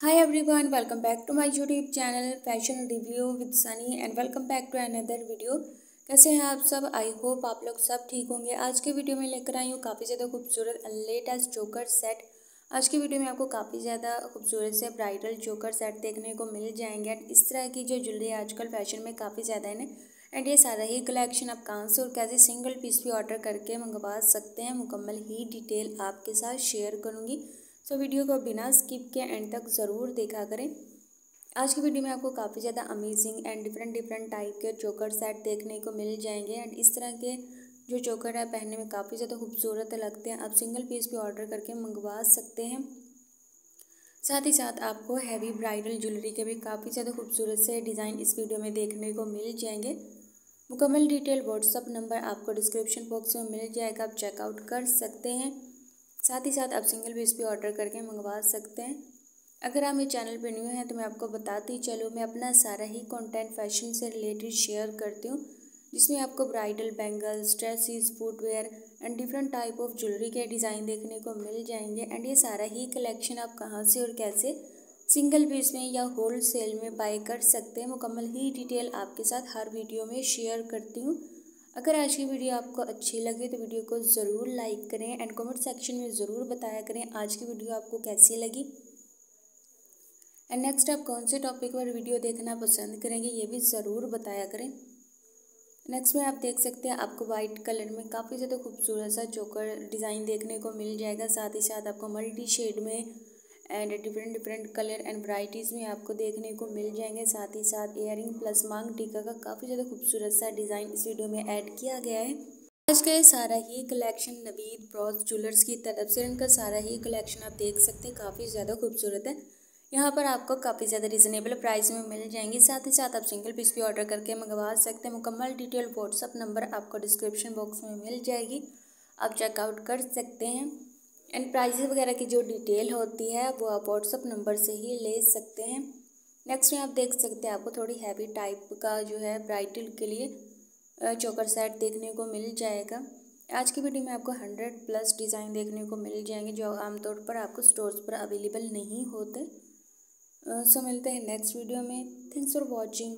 Hi everyone, welcome back to my YouTube channel Fashion Review with Sunny and welcome back to another video. कैसे हैं आप सब? I hope आप लोग सब ठीक होंगे। आज के वीडियो में लेकर आई हूँ काफ़ी ज़्यादा खूबसूरत लेटेस्ट जोकर सेट आज की वीडियो में आपको काफ़ी ज़्यादा खूबसूरत से ब्राइडल जोकर सेट देखने को मिल जाएँगे एंड इस तरह की जो ज्वेलरी आजकल फ़ैशन में काफ़ी ज़्यादा है ना एंड ये सारा ही कलेक्शन आप कहाँ से और कैसे सिंगल पीस भी ऑर्डर करके मंगवा सकते हैं मुकम्मल ही डिटेल आपके साथ शेयर करूँगी। सो वीडियो को बिना स्किप के एंड तक ज़रूर देखा करें। आज की वीडियो में आपको काफ़ी ज़्यादा amazing and different different type के चोकर सेट देखने को मिल जाएँगे। एंड इस तरह के जो चोकर है, पहनने में काफ़ी ज़्यादा खूबसूरत लगते हैं। आप सिंगल पीस भी ऑर्डर करके मंगवा सकते हैं। साथ ही साथ आपको हैवी ब्राइडल ज्वेलरी के भी काफ़ी ज़्यादा खूबसूरत से डिज़ाइन इस वीडियो में देखने को मिल जाएँगे। मुकम्मल डिटेल व्हाट्सअप नंबर आपको डिस्क्रिप्शन बॉक्स में मिल जाएगा। आप चेकआउट कर सकते हैं। साथ ही साथ आप सिंगल पीस भी ऑर्डर करके मंगवा सकते हैं। अगर आप मेरे चैनल पर न्यू हैं तो मैं आपको बताती चलो, मैं अपना सारा ही कंटेंट फ़ैशन से रिलेटेड शेयर करती हूँ, जिसमें आपको bridal bangles dresses footwear and different type of jewellery के डिज़ाइन देखने को मिल जाएँगे। एंड ये सारा ही कलेक्शन आप कहाँ से और कैसे सिंगल पीस में या होल सेल में बाय कर सकते हैं, मुकम्मल ही डिटेल आपके साथ हर वीडियो में शेयर करती हूँ। अगर आज की वीडियो आपको अच्छी लगे तो वीडियो को ज़रूर लाइक करें एंड कमेंट सेक्शन में ज़रूर बताया करें आज की वीडियो आपको कैसी लगी। एंड नेक्स्ट आप कौन से टॉपिक पर वीडियो देखना पसंद करेंगे ये भी ज़रूर बताया करें। नेक्स्ट में आप देख सकते हैं आपको वाइट कलर में काफ़ी ज़्यादा खूबसूरत सा चोकर डिज़ाइन देखने को मिल जाएगा, साथ ही साथ आपको मल्टी शेड में and different different colour and varieties में आपको देखने को मिल जाएँगे। साथ ही साथ इयरिंग प्लस मांग टीका का काफ़ी ज़्यादा खूबसूरत सा डिज़ाइन इस वीडियो में ऐड किया गया है। आज का ये सारा ही कलेक्शन नवीद ब्रॉज ज्वेलर्स की तरफ़ से इनका सारा ही कलेक्शन आप देख सकते हैं, काफ़ी ज़्यादा खूबसूरत है। यहाँ पर आपको काफ़ी ज़्यादा रिजनेबल प्राइस में मिल जाएँगी। साथ ही साथ आप सिंगल पीस भी ऑर्डर करके मंगवा सकते हैं। मुकम्मल डिटेल व्हाट्सअप नंबर आपको डिस्क्रिप्शन बॉक्स में मिल जाएगी। आप चेकआउट कर सकते हैं। एंड प्राइजेस वगैरह की जो डिटेल होती है, वो आप व्हाट्सअप नंबर से ही ले सकते हैं। नेक्स्ट में आप देख सकते हैं, आपको थोड़ी हैवी टाइप का जो है ब्राइडल के लिए चोकर सेट देखने को मिल जाएगा। आज की वीडियो में आपको हंड्रेड प्लस डिज़ाइन देखने को मिल जाएँगे, जो आमतौर पर आपको स्टोर्स पर अवेलेबल नहीं होते। सो मिलते हैं नेक्स्ट वीडियो में। Thanks for watching